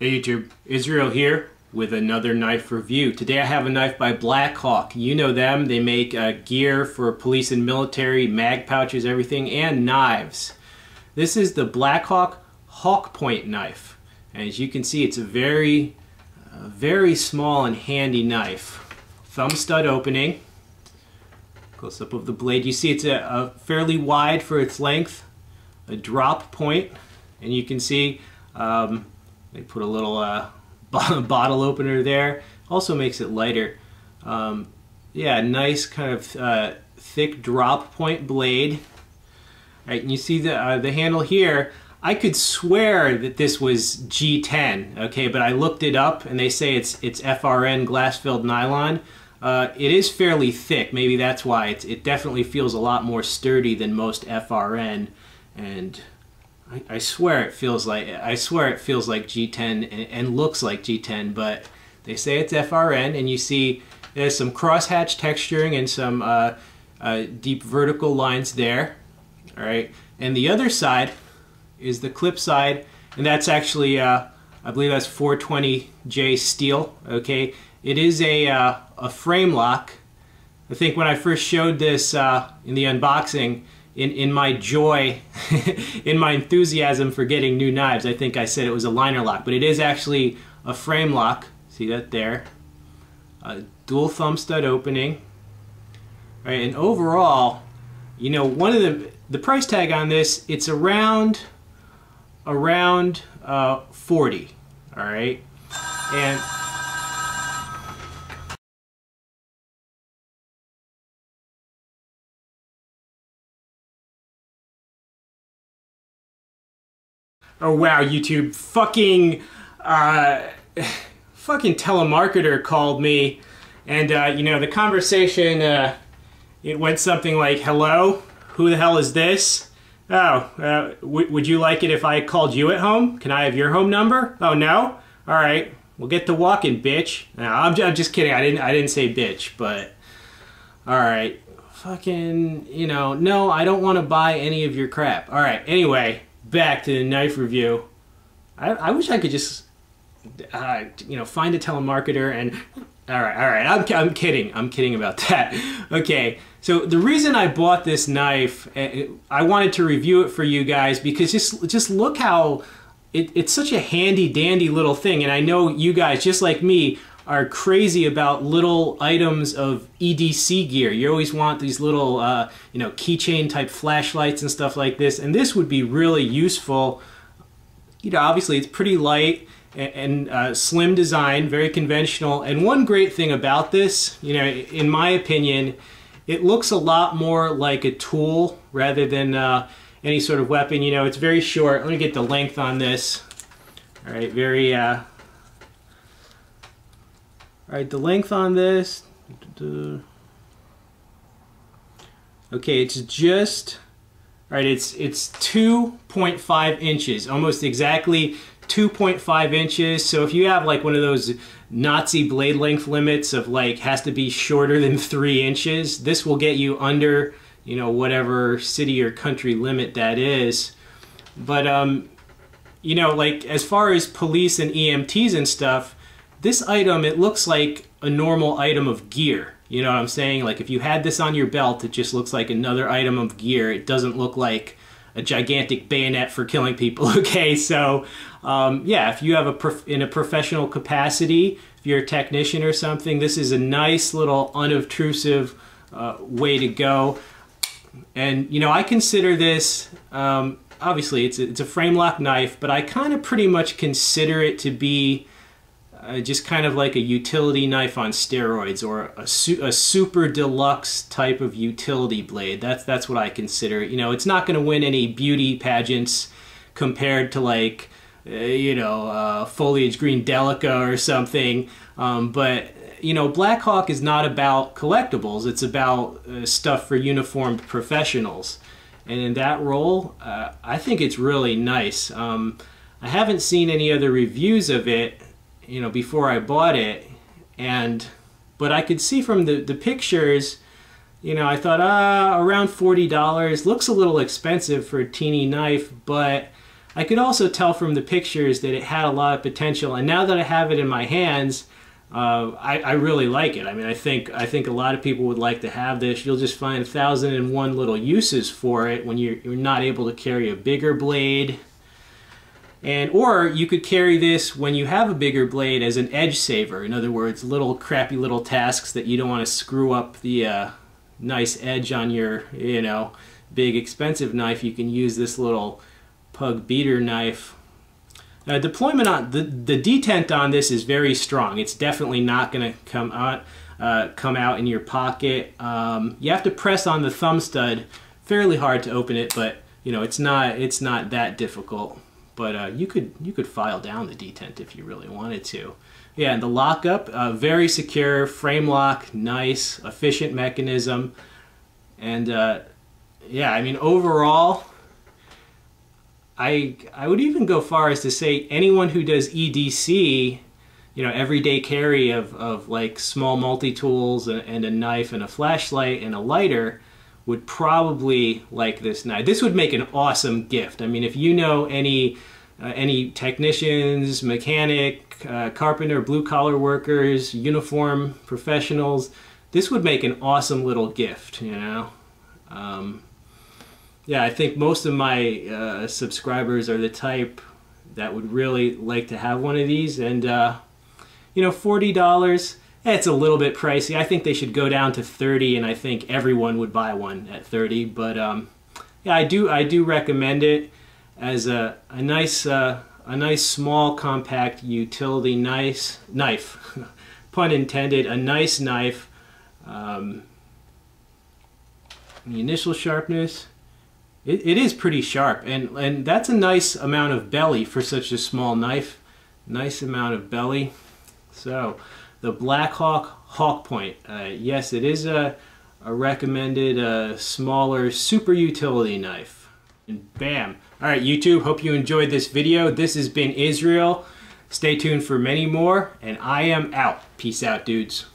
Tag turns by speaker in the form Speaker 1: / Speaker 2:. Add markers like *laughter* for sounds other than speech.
Speaker 1: Hey YouTube, Israel here with another knife review. Today I have a knife by Blackhawk. You know them, they make uh, gear for police and military, mag pouches, everything, and knives. This is the Blackhawk HawkPoint knife. And as you can see, it's a very, uh, very small and handy knife. Thumb stud opening. Close up of the blade. You see it's a, a fairly wide for its length. A drop point, and you can see um, they put a little uh, *laughs* bottle opener there. Also makes it lighter. Um, yeah, nice kind of uh, thick drop point blade. All right, and you see the, uh, the handle here. I could swear that this was G10, okay, but I looked it up and they say it's it's FRN glass-filled nylon. Uh, it is fairly thick, maybe that's why. It's, it definitely feels a lot more sturdy than most FRN, and I, I, swear it feels like I swear it feels like G10 and, and, looks like G10, but they say it's FRN, and you see there's some crosshatch texturing and some uh, uh, deep vertical lines there. All right, and the other side is the clip side, and that's actually uh, I believe that's 420J steel. Okay, it is a uh, a frame lock. I think when I first showed this uh, in the unboxing in, in my joy, *laughs* in my enthusiasm for getting new knives, I think I said it was a liner lock, but it is actually a frame lock. See that there? A dual thumb stud opening. All right, and overall, you know, one of the the price tag on this, it's around around uh, 40. All right, and oh wow, YouTube, fucking, uh, *laughs* fucking telemarketer called me, and uh, you know the conversation, uh, it went something like, "Hello, who the hell is this?" Oh, uh, would you like it if I called you at home? Can I have your home number? Oh no. All right, we'll get to walking, bitch. No, I'm, I'm just kidding. I didn't. I didn't say bitch, but all right. Fucking, you know, no, I don't want to buy any of your crap. All right. Anyway, back to the knife review. I, I wish I could just, uh, you know, find a telemarketer and. All right, all right. I'm, I'm kidding. I'm kidding about that. *laughs* Okay, so the reason I bought this knife, eh, I wanted to review it for you guys because just just look how it, it's such a handy dandy little thing. And I know you guys, just like me, are crazy about little items of EDC gear. You always want these little, uh, you know, keychain type flashlights and stuff like this. And this would be really useful. You know, obviously it's pretty light and, and uh, slim design, very conventional. And one great thing about this, you know, in my opinion, it looks a lot more like a tool rather than uh, any sort of weapon. You know, it's very short. Let me get the length on this. All right, very uh, all right, the length on this. Okay, it's just. All right, it's it's 2.5 inches, almost exactly 2.5 inches. So if you have like one of those Nazi blade length limits of like has to be shorter than *laughs* three inches, this will get you under you know whatever city or country limit that is. But um, you know, like as far as police and EMTs and stuff, this item, it looks like a normal item of gear. You know what I'm saying? Like if you had this on your belt, it just looks like another item of gear. It doesn't look like a gigantic bayonet for killing people. *laughs* Okay, so um, yeah, if you have a in a professional capacity, if you're a technician or something, this is a nice little unobtrusive uh, way to go. And you know, I consider this um, obviously it's a, it's a frame lock knife, but I kind of pretty much consider it to be uh, just kind of like a utility knife on steroids or a, su a super deluxe type of utility blade. That's that's what I consider. You know, it's not going to win any beauty pageants compared to like uh, you know uh, foliage green delica or something. Um, but you know, Blackhawk is not about collectibles. It's about uh, stuff for uniformed professionals. And in that role, uh, I think it's really nice. Um, I haven't seen any other reviews of it, you know, before I bought it. And, but I could see from the, the pictures, you know, I thought, ah, around $40. Looks a little expensive for a teeny knife, but I could also tell from the pictures that it had a lot of potential, and now that I have it in my hands, uh, I, I, really like it. I mean, I think I think a lot of people would like to have this. You'll just find a thousand and one little uses for it when you're, you're not able to carry a bigger blade. And or you could carry this when you have a bigger blade as an edge saver. In other words, little crappy little tasks that you don't want to screw up the uh, nice edge on your, you know, big expensive knife. You can use this little pug beater knife uh, deployment on the, the detent on this is very strong. It's definitely not going to come out uh, come out in your pocket. Um, you have to press on the thumb stud fairly hard to open it, but you know it's not it's not that difficult. But uh, you could you could file down the detent if you really wanted to. Yeah, and the lockup, uh, very secure, frame lock, nice, efficient mechanism, and uh, yeah, I mean overall I I would even go far as to say anyone who does EDC, you know, everyday carry of, of like small multi-tools and, and a knife and a flashlight and a lighter would probably like this knife. This would make an awesome gift. I mean, if you know any uh, any technicians, mechanic, uh, carpenter, blue collar workers, uniform professionals, this would make an awesome little gift, you know. Um, yeah, I think most of my uh, subscribers are the type that would really like to have one of these. And, uh, you know, $40, it's a little bit pricey. I think they should go down to 30 and I think everyone would buy one at 30 But, um, yeah, I do, I do recommend it as a, a nice, uh, a nice small compact utility nice knife, *laughs* pun intended, a nice knife. Um, the initial sharpness, it, it is pretty sharp, and, and that's a nice amount of belly for such a small knife. Nice amount of belly. So, the Blackhawk HawkPoint. Uh, yes, it is a, a recommended uh, smaller super utility knife. And bam. Alright YouTube, hope you enjoyed this video. This has been Israel. Stay tuned for many more, and I am out. Peace out, dudes.